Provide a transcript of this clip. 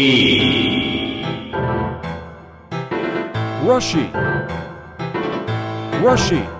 E. Rushy. Rushy.